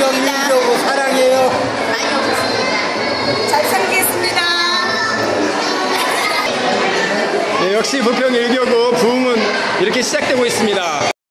경민이라고 사랑해요. 많이 없습니다. 잘생겼습니다. 네, 역시 부평 일교구 부흥은 이렇게 시작되고 있습니다.